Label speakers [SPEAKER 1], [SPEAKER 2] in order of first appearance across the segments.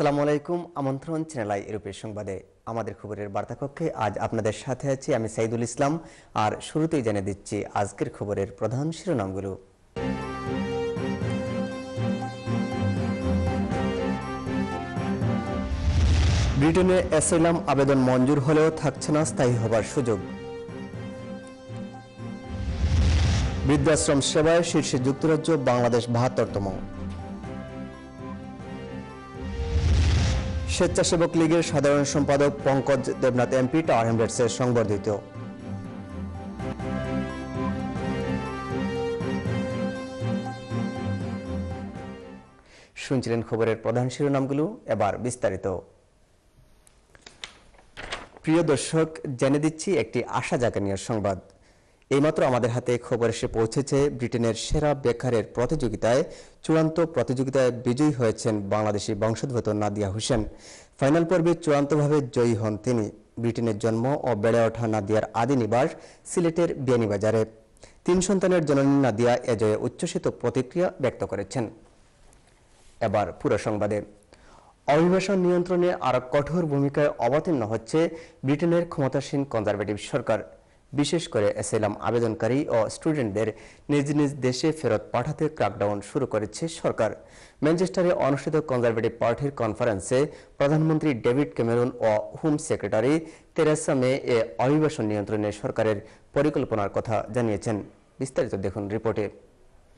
[SPEAKER 1] আসসালামু আলাইকুম। আমন্ত্রণ চ্যানেল আই ইউরোপের সংবাদে আমাদের খবরের বার্তাকক্ষে আজ আপনাদের সাথে আছি আমি সাইদুল ইসলাম। আর শুরুতেই জেনে দিচ্ছি আজকের খবরের প্রধান শিরোনামগুলো। ব্রিটেনে অ্যাসাইলাম আবেদন মঞ্জুর হলেও থাকছে না স্থায়ী হবার সুযোগ। বৃদ্ধাশ্রম সেবায় শীর্ষে যুক্তরাজ্য, বাংলাদেশ বাহাত্তরতম। স্বেচ্ছাসেবক লীগের সাধারণ সম্পাদক পঙ্কজ দেবনাথ, এমপি টাওয়ার হ্যামলেটসের সংবর্ধিত। শুনছিলেন খবরের প্রধান শিরোনামগুলো, এবার বিস্তারিত। প্রিয় দর্শক, জেনে দিচ্ছি একটি আশা জাগানীয় সংবাদ। এইমাত্র আমাদের হাতে খবর এসে পৌঁছেছে, ব্রিটেনের সেরা বেকারের প্রতিযোগিতায় চূড়ান্ত প্রতিযোগিতায় বিজয়ী হয়েছেন বাংলাদেশি বংশোদ্ভূত নাদিয়া হোসেন। ফাইনাল পর্বে চূড়ান্তভাবে জয়ী হন তিনি। ব্রিটেনের জন্ম ও বেড়ে ওঠা নাদিয়ার আদি নিবাস সিলেটের বিয়ানীবাজারে। তিন সন্তানের জননী নাদিয়া এ জয়ে উচ্ছ্বসিত প্রতিক্রিয়া ব্যক্ত করেছেন। এবার পুরো সংবাদে। অভিবাসন নিয়ন্ত্রণে আরও কঠোর ভূমিকায় অবতীর্ণ হচ্ছে ব্রিটেনের ক্ষমতাসীন কনজারভেটিভ সরকার। বিশেষ করে অ্যাসাইলাম আবেদনকারী ও স্টুডেন্টদের নিজ নিজ দেশে ফেরত পাঠাতে ক্রাকডাউন শুরু করেছে সরকার। ম্যানচেস্টারে অনুষ্ঠিত কনজারভেটিভ পার্টির কনফারেন্সে প্রধানমন্ত্রী ডেভিড ক্যামেরন ও হোম সেক্রেটারি তেরেসা মে এ অভিবাসন নিয়ন্ত্রণে সরকারের পরিকল্পনার কথা জানিয়েছেন। বিস্তারিত দেখুন রিপোর্টে।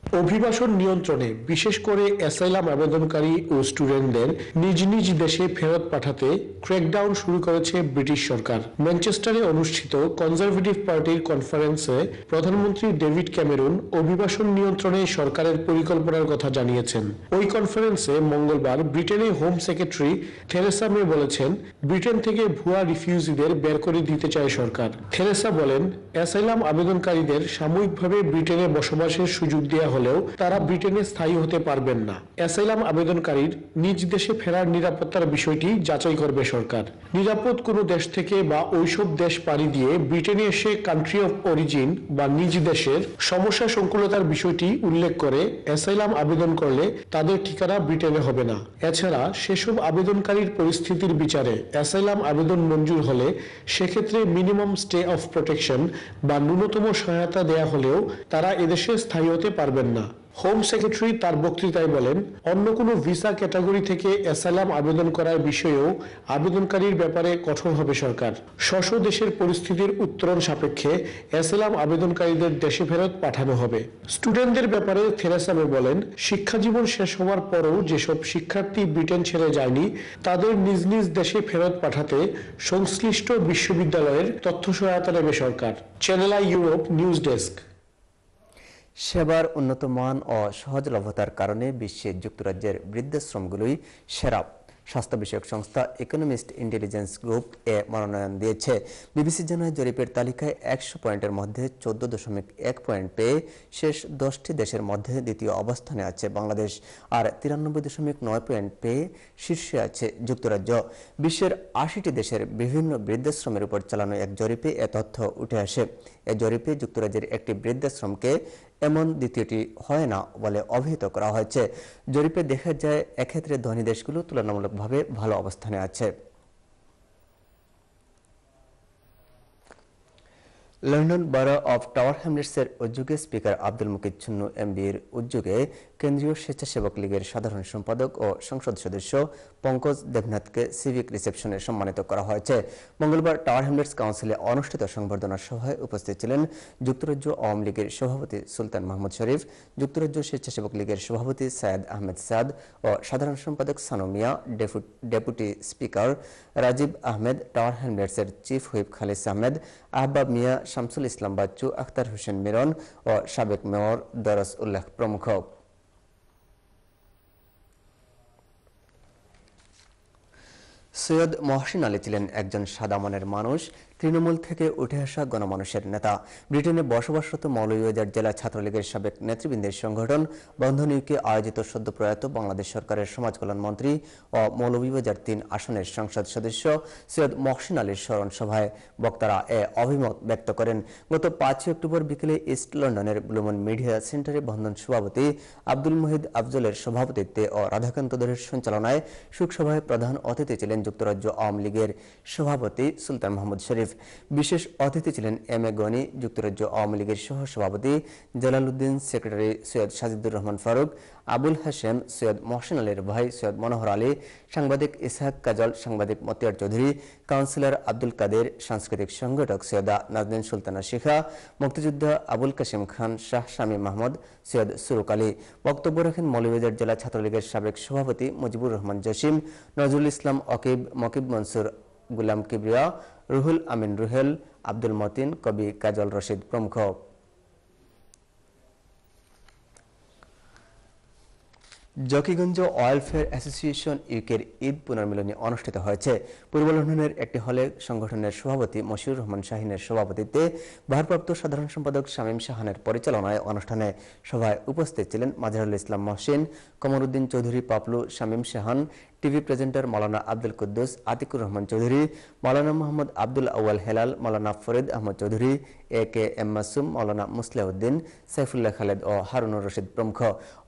[SPEAKER 2] অভিবাসন নিয়ন্ত্রণে বিশেষ করে অ্যাসাইলাম আবেদনকারী ও স্টুডেন্টদের নিজ নিজ দেশে ফেরত পাঠাতে ক্র্যাকডাউন শুরু করেছে ব্রিটিশ সরকার। ম্যানচেস্টারে অনুষ্ঠিত কনজারভেটিভ পার্টির কনফারেন্সে প্রধানমন্ত্রী ডেভিড ক্যামেরুন অভিবাসন নিয়ন্ত্রণে সরকারের পরিকল্পনার কথা জানিয়েছেন। ওই কনফারেন্সে মঙ্গলবার ব্রিটেনে হোম সেক্রেটারি থেরেসা মে বলেছেন, ব্রিটেন থেকে ভুয়া রিফিউজিদের বের করে দিতে চায় সরকার। থেরেসা বলেন, অ্যাসাইলাম আবেদনকারীদের সাময়িকভাবে ব্রিটেনে বসবাসের সুযোগ দেওয়া হলেও তারা ব্রিটেনে স্থায়ী হতে পারবেন না। অ্যাসাইলাম আবেদনকারীর নিজ দেশে ফেরার নিরাপত্তার বিষয়টি যাচাই করবে সরকার। নিরাপদ কোনো দেশ থেকে বা ওইসব দেশ পাড়ি দিয়ে ব্রিটেনে এসে কান্ট্রি অফ অরিজিন বা নিজ দেশের সমস্যা সংকুলতার বিষয়টি উল্লেখ করে অ্যাসাইলাম আবেদন করলে তাদের ঠিকানা ব্রিটেনে হবে না। এছাড়া সেসব আবেদনকারীর পরিস্থিতির বিচারে অ্যাসাইলাম আবেদন মঞ্জুর হলে সেক্ষেত্রে মিনিমাম স্টে অফ প্রোটেকশন বা ন্যূনতম সহায়তা দেয়া হলেও তারা এদেশে স্থায়ী হতে পারবেন না। হোম সেক্রেটারি তার বক্তৃতায় বলেন, অন্য কোনো ভিসা ক্যাটাগরি থেকে অ্যাসাইলাম আবেদন করার বিষয়েও আবেদনকারীর ব্যাপারে কঠোর হবে সরকার। স্ব দেশের পরিস্থিতির উত্তরণ সাপেক্ষে অ্যাসাইলাম আবেদনকারীদের দেশে ফেরত পাঠানো হবে। স্টুডেন্টদের ব্যাপারে থেরেসা মে বলেন শিক্ষা জীবন শেষ হওয়ার পরও যেসব শিক্ষার্থী ব্রিটেন ছেড়ে যায়নি, তাদের নিজ নিজ দেশে ফেরত পাঠাতে সংশ্লিষ্ট বিশ্ববিদ্যালয়ের তথ্য সহায়তা নেবে সরকার। চ্যানেল ইউরোপ নিউজ ডেস্ক
[SPEAKER 1] সেবার উন্নত মান ও সহজলভ্যতার কারণে বিশ্বে যুক্তরাজ্যের বৃদ্ধাশ্রমগুলোই সেরা। স্বাস্থ্য বিষয়ক সংস্থা ইকোনমিস্ট ইন্টেলিজেন্স গ্রুপ এ মনোনয়ন দিয়েছে। বিবিসি জানায়, জরিপের তালিকায় একশো পয়েন্টের মধ্যে চোদ্দ দশমিক এক পয়েন্ট পেয়ে শেষ দশটি দেশের মধ্যে দ্বিতীয় অবস্থানে আছে বাংলাদেশ, আর তিরানব্বই দশমিক নয় পয়েন্ট পেয়ে শীর্ষে আছে যুক্তরাজ্য। বিশ্বের আশিটি দেশের বিভিন্ন বৃদ্ধাশ্রমের উপর চালানো এক জরিপে এ তথ্য উঠে আসে। এ জরিপে যুক্তরাজ্যের একটি বৃদ্ধাশ্রমকে এমন দ্বিতীয়টি হয় না বলে অভিহিত করা হয়েছে। জরিপে দেখা যায়, এক্ষেত্রে ধনী দেশগুলো তুলনামূলকভাবে ভালো অবস্থানে আছে। লন্ডন বারো অফ টাওয়ার হ্যামলেটসের উদ্যোগে স্পিকার আব্দুল মুকিদ ছুন্নু এমবির উদ্যোগে কেন্দ্রীয় স্বেচ্ছাসেবক লীগের সাধারণ সম্পাদক ও সংসদ সদস্য পঙ্কজ দেবনাথকে সিভিক রিসেপশনে সম্মানিত করা হয়েছে। মঙ্গলবার টাওয়ার হ্যামলেটস কাউন্সিলে অনুষ্ঠিত সংবর্ধনা সভায় উপস্থিত ছিলেন যুক্তরাজ্য আওয়ামী লীগের সভাপতি সুলতান মাহমুদ শরীফ, যুক্তরাজ্য স্বেচ্ছাসেবক লীগের সভাপতি সায়েদ আহমেদ সাদ ও সাধারণ সম্পাদক Sanu Mia deputy speaker Rajib Ahmed, Tower হ্যামলেটসের chief whip Khalis Ahmed, Ahbab Mia Shamsul Islam Bachchu, Akhtar Hossain Miron ও সাবেক মেয়র দরস উল্লাহ প্রমুখ। সৈয়দ মহসিন আলী ছিলেন একজন সাদামনের মানুষ। তৃণমূল থেকে উঠে আসা গণমানুষের নেতা। ব্রিটেনে বসবাসরত মৌলভীবাজার জেলা ছাত্রলীগের সাবেক নেতৃবৃন্দের সংগঠন বন্ধন ইউকে আয়োজিত সদ্য প্রয়াত বাংলাদেশ সরকারের সমাজ কল্যাণ মন্ত্রী ও মৌলভীবাজার তিন আসনের সংসদ সদস্য সৈয়দ মহসিন আলীর স্মরণ সভায় বক্তারা এ অভিমত ব্যক্ত করেন। গত পাঁচই অক্টোবর বিকেলে ইস্ট লন্ডনের ব্লুমন মিডিয়া সেন্টারে বন্ধন সভাপতি আব্দুল মহিদ আফজলের সভাপতিত্বে ও রাধাকান্ত ধরের সঞ্চালনায় শোকসভায় প্রধান অতিথি ছিলেন যুক্তরাজ্য আওয়ামী লীগের সভাপতি সুলতান মোহাম্মদ শরীফ। বিশেষ অতিথি ছিলেন এম এ গনি, যুক্তরাজ্য আওয়ামী লীগের সহ সভাপতি জালালউদ্দিন, সেক্রেটারি সৈয়দ সাজিদুর রহমান ফারুক, আবুল হাশেম, সৈয়দ মহসিন আলীর ভাই সৈয়দ মনোহর আলী, সাংবাদিক ইসহাক কাজল, সাংবাদিক মতিয়ার চৌধুরী, কাউন্সিলর আব্দুল কাদের, সাংস্কৃতিক সংগঠক সৈয়দা নাজনীন সুলতানা শিখা, মুক্তিযোদ্ধা আবুল কাশিম খান, শাহ শামী মাহমুদ, সৈয়দ সুরুক আলী। বক্তব্য রাখেন মৌলভীবাজার জেলা ছাত্রলীগের সাবেক সভাপতি মুজিবুর রহমান জসিম, নজরুল ইসলাম অকিব, মকিব মনসুর গুলাম কিবরিয়া, রুহুল আমিন রুহেল, আব্দুল মতিন, কবি কাজল রশিদ প্রমুখ। জকিগঞ্জ ওয়েলফেয়ার অ্যাসোসিয়েশন ইউকের ঈদ পুনর্মিলনী অনুষ্ঠিত হয়েছে। পূর্ব লন্ডনের একটি হলে সংগঠনের সভাপতি মশিউর রহমান শাহিনের সভাপতিত্বে ভারপ্রাপ্ত সাধারণ সম্পাদক শামীম শাহানের পরিচালনায় অনুষ্ঠানে সভায় উপস্থিত ছিলেন Mazharul Islam Mohsin Kamruddin Chowdhury Paplu, Shamim Shahan TV presenter Maulana Abdul Quddus, Atiqur Rahman Chowdhury, Maulana Mohammad Abdul Awal Helal, Maulana Farid Ahmad Chowdhury, A K M Masum, Maulana Musleuddin, Saifullah Khaled ও হারুনুর রশিদ প্রমুখ।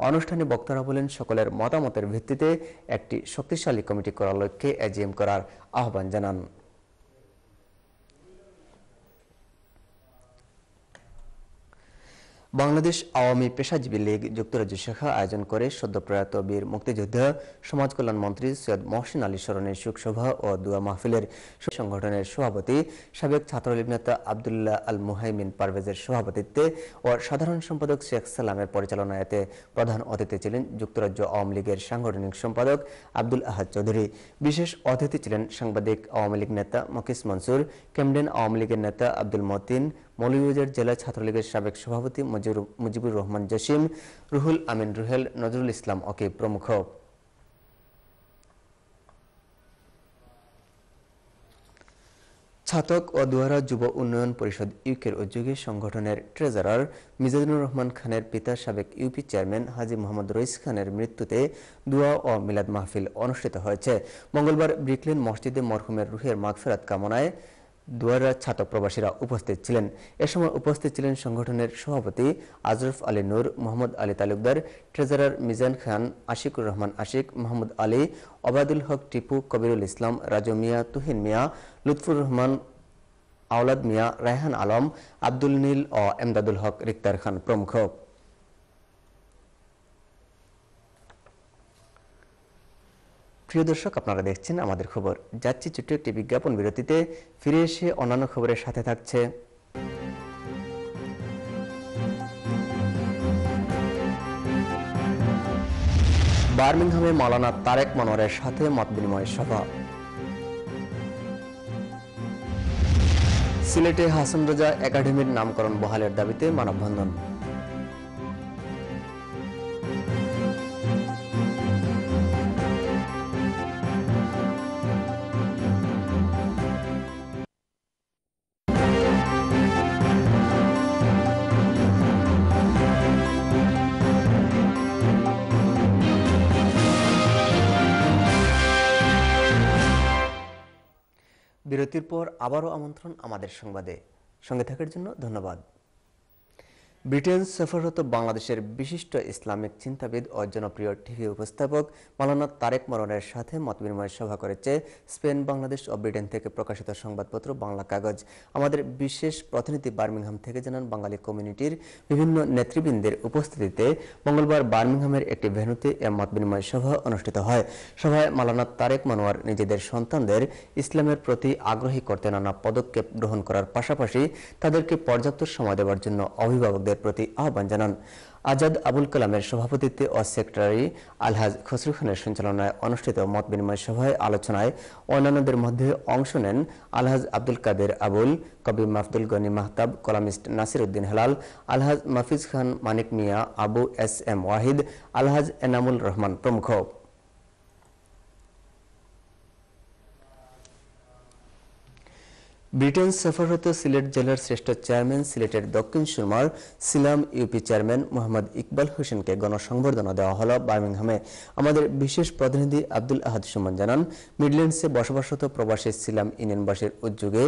[SPEAKER 1] অনুষ্ঠানে বক্তারা বলেন, সকলের মতামতের ভিত্তিতে একটি শক্তিশালী committee করার লক্ষ্যে এজিএম করার আহ্বান জানান। বাংলাদেশ আওয়ামী পেশাজীবী লীগ যুক্তরাজ্য শাখা আয়োজন করে সদ্যপ্রয়াত বীর মুক্তিযোদ্ধা, সমাজ কল্যাণ মন্ত্রী সৈয়দ মহসিন আলী স্মরণের শোকসভা ও দুয়া মাহফিলের সংগঠনের সভাপতি সাবেক ছাত্রলীগ নেতা আবদুল্লাহ আল মুহাইমিন পারভেজের সভাপতিত্বে ও সাধারণ সম্পাদক শেখ সালামের পরিচালনায় এতে প্রধান অতিথি ছিলেন যুক্তরাজ্য আওয়ামী লীগের সাংগঠনিক সম্পাদক আব্দুল আহাদ চৌধুরী। বিশেষ অতিথি ছিলেন সাংবাদিক আওয়ামী লীগ নেতা মকিস মনসুর ক্যামডেন আওয়ামী লীগের নেতা আব্দুল মতিন মৌলভীবাজার জেলা ছাত্রলীগের সাবেক সভাপতি মুজিবুর রহমান জসিম, রুহুল আমিন রুহেল, নজরুল ইসলাম অকিব প্রমুখ। ছাতক ও দুয়ারা যুব উন্নয়ন পরিষদ ইউকের উদ্যোগে সংগঠনের ট্রেজারার মিজানুর রহমান খানের পিতা সাবেক ইউপি চেয়ারম্যান হাজি মোহাম্মদ রইস খানের মৃত্যুতে দুয়া ও মিলাদ মাহফিল অনুষ্ঠিত হয়েছে। মঙ্গলবার ব্রিকলেন মসজিদে মরহুমের রুহের মাগফেরাত কামনায় দুয়ারা ছাতক প্রবাসীরা উপস্থিত ছিলেন। এ সময় উপস্থিত ছিলেন সংগঠনের সভাপতি আজরফ আলী নূর, মোহাম্মদ আলী তালুকদার, ট্রেজারার মিজান খান, আশিকুর রহমান আশিক, মোহাম্মদ আলী, ওবায়দুল হক টিপু, কবিরুল ইসলাম, রাজু মিয়া, তুহিন মিয়া, লুৎফুর রহমান, আওলাদ মিয়া, রায়হান আলম, আব্দুল নীল ও এমদাদুল হক রিক্তার খান প্রমুখ। প্রিয় দর্শক, আপনারা দেখছেন আমাদের খবর। যাচ্ছি ছোট্ট একটি বিজ্ঞাপন বিরতিতে। ফিরে এসে অন্যান্য খবরের সাথে থাকছে। বার্মিংহামে মাওলানা তারেক মনোয়ারের সাথে মত বিনিময় সভা। সিলেটে হাসান রাজা একাডেমির নামকরণ বহালের দাবিতে মানববন্ধন। বিরতির পর আবারও আমন্ত্রণ আমাদের সংবাদে। সঙ্গে থাকার জন্য ধন্যবাদ। ব্রিটেন সফররত বাংলাদেশের বিশিষ্ট ইসলামিক চিন্তাবিদ ও জনপ্রিয় টিভি উপস্থাপক মালানা তারেক মরনের সাথে মতবিনিময় সভা করেছে স্পেন, বাংলাদেশ ও ব্রিটেন থেকে প্রকাশিত সংবাদপত্র বাংলা কাগজ। আমাদের বিশেষ প্রতিনিধি বার্মিংহাম থেকে জানান বাঙালি কমিউনিটির বিভিন্ন নেতৃবৃন্দের উপস্থিতিতে মঙ্গলবার বার্মিংহামের একটি ভেন্যুতে এ মতবিনিময় সভা অনুষ্ঠিত হয়। সভায় মালানা তারেক মনোয়ার নিজেদের সন্তানদের ইসলামের প্রতি আগ্রহী করতে নানা পদক্ষেপ গ্রহণ করার পাশাপাশি তাদেরকে পর্যাপ্ত সময় দেওয়ার জন্য অভিভাবকদের প্রতি আহ্বান জানান। আজাদ আবুল কালামের সভাপতিত্বে ও সেক্রেটারি আলহাজ খসরু খানের সঞ্চালনায় অনুষ্ঠিত মত বিনিময় সভায় আলোচনায় অন্যান্যদের মধ্যে অংশ নেন আলহাজ আব্দুল কাদের আবুল, কবি Mahdul Gani Mahtab, columnist Nasir Uddin Helal, Alhaj Mafiz Khan Manik Mia, Abu S M Wahid, Alhaj Enamul Rahman প্রমুখ। ব্রিটেন সফররত সিলেট জেলার শ্রেষ্ঠ চেয়ারম্যান সিলেটের দক্ষিণ সুরমার সিলাম ইউপি চেয়ারম্যান মোহাম্মদ ইকবাল হোসেনকে গণসংবর্ধনা দেওয়া হল বার্মিংহামে। আমাদের বিশেষ প্রতিনিধি আব্দুল আহাদ সুমন জানান, মিডল্যান্ডসে বসবাসরত প্রবাসী সিলাম ইউনিয়নবাসীর উদ্যোগে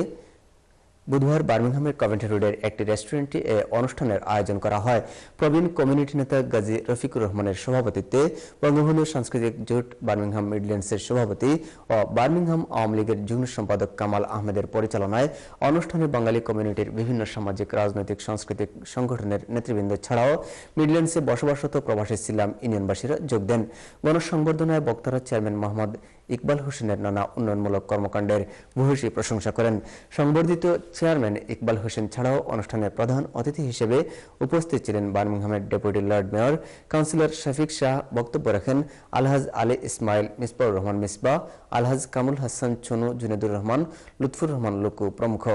[SPEAKER 1] বুধবার বার্মিংহামের কভেন্ট্রি রোডের একটি রেস্টুরেন্টে এ অনুষ্ঠানের আয়োজন করা হয়। প্রবীণ কমিউনিটি নেতা গাজী রফিকুর রহমানের সভাপতিত্বে বঙ্গবন্ধু সাংস্কৃতিক জোট বার্মিংহাম মিডল্যান্ডসের সভাপতি ও বার্মিংহাম আওয়ামী লীগের যুগ্ম সম্পাদক কামাল আহমেদের পরিচালনায় অনুষ্ঠানে বাঙালি কমিউনিটির বিভিন্ন সামাজিক, রাজনৈতিক, সাংস্কৃতিক সংগঠনের নেতৃবৃন্দ ছাড়াও মিডল্যান্ডসে বসবাসরত প্রবাসী ছিলাম ইউনিয়নবাসীরা যোগ দেন। গণসংবর্ধনায় বক্তারা চেয়ারম্যান মোহাম্মদ ইকবাল হোসেনের নানা উন্নয়নমূলক কর্মকাণ্ডের ভূয়সী প্রশংসা করেন। সংবর্ধিত চেয়ারম্যান ইকবাল হোসেন ছাড়াও অনুষ্ঠানের প্রধান অতিথি হিসেবে উপস্থিত ছিলেন বার্মিংহামের deputy lord mayor councillor Shafiq Shah. বক্তব্য রাখেন আলহাজ আলী ইসমাইল, মিসবাউর রহমান মিসবা, আলহাজ কামুল হাসান চনু, জুনেদুর রহমান, লুৎফুর রহমান লুকু প্রমুখ।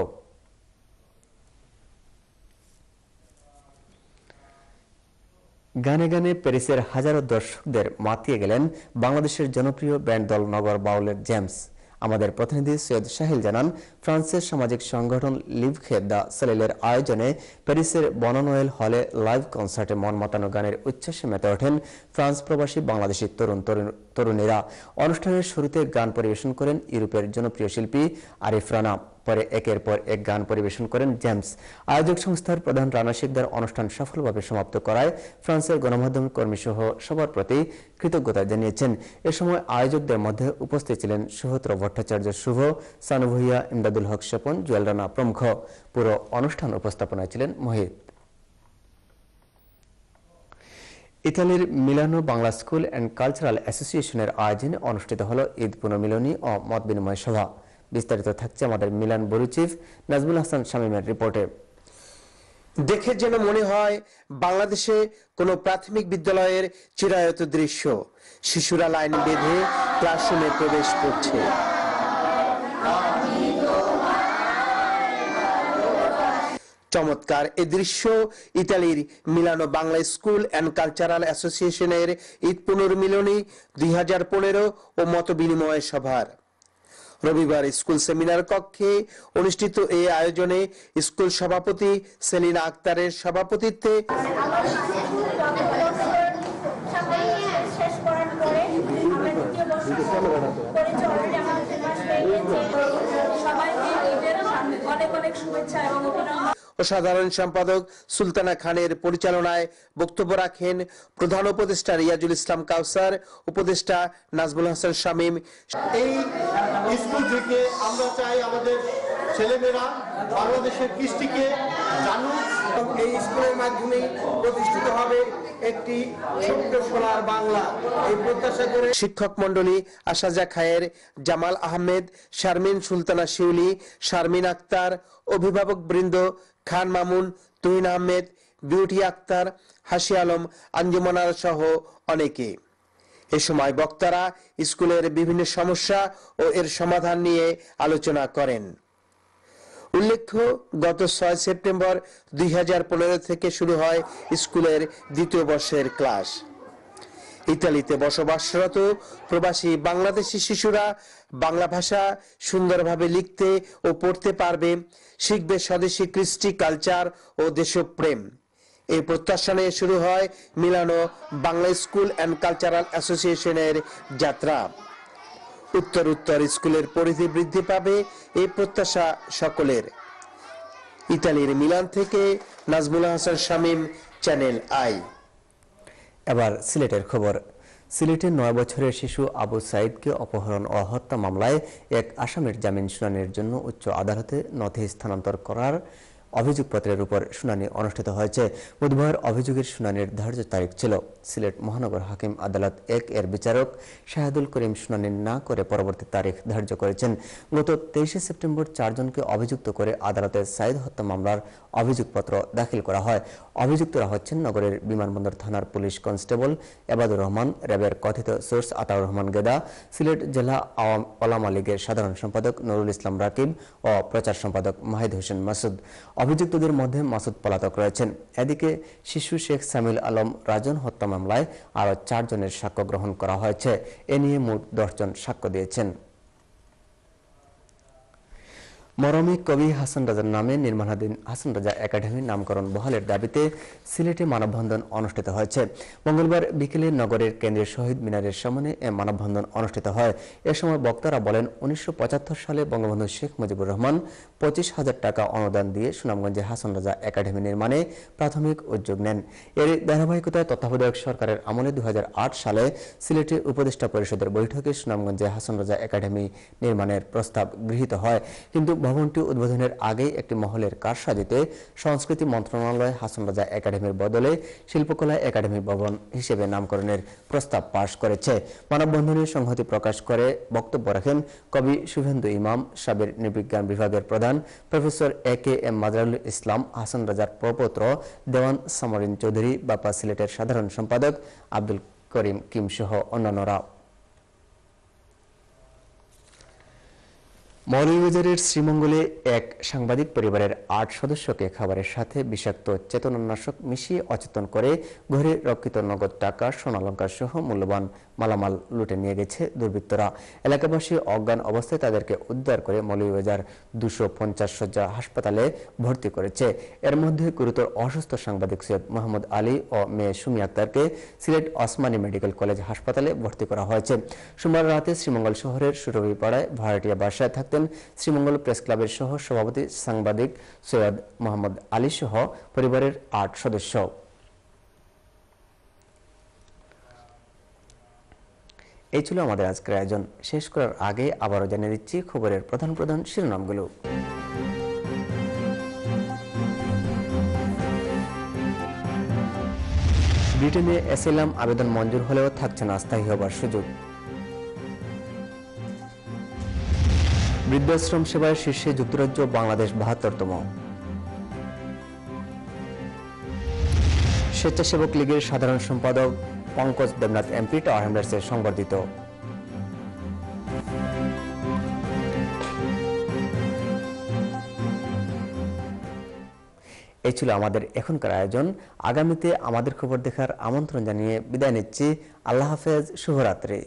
[SPEAKER 1] গানে গানে প্যারিসের হাজারো দর্শকদের মাতিয়ে গেলেন বাংলাদেশের জনপ্রিয় ব্যান্ড দল নগর বাউলের জেমস। আমাদের প্রতিনিধি সৈয়দ সাহিল জানান, ফ্রান্সের সামাজিক সংগঠন লিভখে দ্য সেলেলের আয়োজনে প্যারিসের বনানোয়েল হলে লাইভ কনসার্টে মন মতানো গানের উচ্ছ্বাসে মেতে ওঠেন ফ্রান্স প্রবাসী বাংলাদেশি তরুণ- তরুণীরা। অনুষ্ঠানের শুরুতে গান পরিবেশন করেন ইউরোপের জনপ্রিয় শিল্পী আরিফ রানা। পরে একের পর এক গান পরিবেশন করেন জেমস। আয়োজক সংস্থার প্রধান রানা শিকদার অনুষ্ঠান সফলভাবে সমাপ্ত করায় ফ্রান্সের গণমাধ্যম কর্মী সহ সবার প্রতি কৃতজ্ঞতা জানিয়েছেন। এ সময় আয়োজকদের মধ্যে উপস্থিত ছিলেন সুহত্র ভট্টাচার্য শুভ, সানু ভুইয়া, ইমদাদুল হক স্বপন, জুয়েল রানা প্রমুখ। পুরো অনুষ্ঠান উপস্থাপনায় ছিলেন মোহিত। ইতালির মিলানো বাংলা স্কুল অ্যান্ড কালচারাল অ্যাসোসিয়েশনের আয়োজনে অনুষ্ঠিত হল ঈদ পুনর্মিলনী ও মত বিনিময় সভা। বিস্তারিত থাকছে আমাদের মিলান বরুচিফ নাজমুল হাসান শামীমের রিপোর্টে।
[SPEAKER 3] দেখে যেন মনে হয় বাংলাদেশে কোনো প্রাথমিক বিদ্যালয়ের চিরায়ত দৃশ্য। শিশুরা লাইন বেঁধে ক্লাসরুমে প্রবেশ করছে। চমৎকার এ দৃশ্য ইতালির মিলানো বাংলা স্কুল অ্যান্ড কালচারাল অ্যাসোসিয়েশনের ঈদ পুনর্মিলনী দুই হাজার পনেরো ও মত বিনিময় সভার। রবিবার স্কুল সেমিনার কক্ষে অনুষ্ঠিত এই আয়োজনে স্কুল সভাপতি সেলিনা আক্তারের সভাপতিত্বে
[SPEAKER 4] আমার স্কুল সবাই শেষ করার পরে আমরা দ্বিতীয় বর্ষ করেছি অলরেডি আমার দু মাস হয়ে গেছে সবাইকে ঈদের অনেক অনেক শুভেচ্ছা এবং অভিনন্দন
[SPEAKER 3] ও সাধারণ সম্পাদক সুলতানা খানের পরিচালনায় বক্তব্য রাখেন প্রধান উপদেষ্টা রিয়াজুল ইসলাম কাউসার উপদেষ্টা নাজমুল হাসান শামীম।
[SPEAKER 5] এই স্কুল থেকে আমরা চাই আমাদের ছেলেমেয়েরা বাংলাদেশের কৃষ্টিকে জানুক এবং এই স্কুলের মাধ্যমে প্রতিষ্ঠিত হবে একটি ছোট্ট সোনার বাংলা। এই প্রত্যাশা করে
[SPEAKER 3] শিক্ষক মন্ডলী আশাজা খায়ের জামাল আহমেদ শারমিন সুলতানা শিউলি শারমিন আক্তার অভিভাবক বৃন্দ খান মামুন, তুহিন আহমেদ, বিউটি আক্তার, হাসি আলম আঞ্জুমানার সহ অনেকে। এ সময় বক্তারা স্কুলের বিভিন্ন সমস্যা ও এর সমাধান নিয়ে আলোচনা করেন। উল্লেখ্য, গত ছয় সেপ্টেম্বর দুই হাজার পনেরো থেকে শুরু হয় স্কুলের দ্বিতীয় বর্ষের ক্লাস। ইতালিতে বসবাসরত প্রবাসী বাংলাদেশি শিশুরা বাংলা ভাষা সুন্দরভাবে লিখতে ও পড়তে পারবে, শিখবে স্বদেশী কৃষ্টি, কালচার ও দেশপ্রেম। এই প্রত্যাশা নিয়ে শুরু হয় মিলানো বাংলা স্কুল অ্যান্ড কালচারাল অ্যাসোসিয়েশনের যাত্রা। উত্তর উত্তর স্কুলের পরিধি বৃদ্ধি পাবে এই প্রত্যাশা সকলের। ইতালির মিলান থেকে নাজমুল হাসান শামীম, চ্যানেল আই।
[SPEAKER 1] এবার সিলেটের খবর। সিলেটের নয় বছরের শিশু আবু সাইদকে অপহরণ ও হত্যা মামলায় এক আসামির জামিন শুনানির জন্য উচ্চ আদালতে নথি স্থানান্তর করার অভিযোগপত্রের উপর শুনানি অনুষ্ঠিত হয়েছে। বুধবার অভিযোগের শুনানির ধার্য তারিখ ছিল। সিলেট মহানগর হাকিম আদালত এক এর বিচারক শাহাদুল করিম শুনানি না করে পরবর্তী তারিখ ধার্য করেছেন। গত তেইশে সেপ্টেম্বর চারজনকে অভিযুক্ত করে আদালতে সাইদ হত্যা মামলার অভিযোগপত্র দাখিল করা হয়। অভিযুক্তরা হচ্ছেন নগরের বিমানবন্দর থানার পুলিশ কনস্টেবল এবাদুর রহমান, র্যাবের কথিত সোর্স আতাউর রহমান গেদা, সিলেট জেলা আওয়াম ওলামা লীগের সাধারণ সম্পাদক নুরুল ইসলাম রাকিব ও প্রচার সম্পাদক মাহিদ হোসেন মাসুদ। অভিযুক্তদের মধ্যে মাসুদ পলাতক রয়েছেন। এদিকে শিশু শেখ সামিল আলম রাজন হত্যা মামলায় আরও চারজনের সাক্ষ্য গ্রহণ করা হয়েছে। এ নিয়ে মোট দশজন সাক্ষ্য দিয়েছেন। মরমী কবি হাসান রাজার নামে নির্মাণাধীন হাসান রাজা একাডেমির নামকরণ বহালের দাবিতে সিলেটে মানববন্ধন অনুষ্ঠিত হয়েছে। মঙ্গলবার বিকেলে নগরের কেন্দ্রীয় শহীদ মিনারের সামনে এ মানববন্ধন অনুষ্ঠিত হয়। এ সময় বক্তারা বলেন, উনিশশো পঁচাত্তর সালে বঙ্গবন্ধু শেখ মুজিবুর রহমান পঁচিশ হাজার টাকা অনুদান দিয়ে সুনামগঞ্জে হাসান রাজা একাডেমি নির্মাণে প্রাথমিক উদ্যোগ নেন। এর ধারাবাহিকতায় তত্ত্বাবধায়ক সরকারের আমলে দু হাজার আট সালে সিলেটে উপদেষ্টা পরিষদের বৈঠকে সুনামগঞ্জে হাসান রাজা একাডেমি নির্মাণের প্রস্তাব গৃহীত হয়। কিন্তু ভবনটি উদ্বোধনের আগেই একটি মহলের কারসাজিতে সংস্কৃতি মন্ত্রণালয় হাসান রাজা একাডেমির বদলে শিল্পকলা একাডেমি ভবন হিসেবে নামকরণের প্রস্তাব পাশ করেছে। মানববন্ধনে সংহতি প্রকাশ করে বক্তব্য রাখেন কবি শুভেন্দু ইমাম, সাবের নৃবিজ্ঞান বিভাগের প্রধান professor A K M Mazharul Islam, Hasan রাজার প্রপত্র, দেওয়ান সামরিন চৌধুরী বাপা সিলেটের সাধারণ সম্পাদক আব্দুল করিম কিম সহ অন্যান্যরা। মৌলভীবাজারের শ্রীমঙ্গলে এক সাংবাদিক পরিবারের আট সদস্যকে খাবারের সাথে বিষাক্ত চেতনানাশক মিশিয়ে অচেতন করে ঘরে রক্ষিত নগদ টাকা, সোনালঙ্কার সহ মূল্যবান মালামাল লুটে নিয়ে গেছে দুর্বৃত্তরা। এলাকাবাসী অজ্ঞান অবস্থায় তাদেরকে উদ্ধার করে মৌলভীবাজার দুশো পঞ্চাশ শয্যা হাসপাতালে ভর্তি করেছে। এর মধ্যে গুরুতর অসুস্থ সাংবাদিক সৈয়দ মোহাম্মদ আলী ও মেয়ে সুমি আক্তারকে সিলেট ওসমানী মেডিকেল কলেজ হাসপাতালে ভর্তি করা হয়েছে। সোমবার রাতে শ্রীমঙ্গল শহরের সুরভিপাড়ায় ভাড়াটিয়া বাসায় থাকতেন শ্রীমঙ্গল প্রেস ক্লাবের সহ সভাপতি সাংবাদিক সৈয়দ মোহাম্মদ আলী সহ পরিবারের আট সদস্য। এই ছিল আমাদের আজকের আয়োজন। শেষ করার আগে আবারও জানিয়ে দিচ্ছি খবরের প্রধান প্রধান শিরোনামগুলো। ব্রিটেনে এসএলএম আবেদন মঞ্জুর হলেও থাকছে না স্থায়ী হবার সুযোগ। বৃদ্ধাশ্রম সেবায় শীর্ষে যুক্তরাজ্য বাংলাদেশ বাহাত্তরতম। স্বেচ্ছাসেবক লীগের সাধারণ সম্পাদক পঙ্কজ দেবনাথ এমপি টাওয়ার হ্যামলার্সে সংবর্ধিত। এই ছিল আমাদের এখনকার আয়োজন। আগামীতে আমাদের খবর দেখার আমন্ত্রণ জানিয়ে বিদায় নিচ্ছি। আল্লাহ হাফেজ, শুভরাত্রি।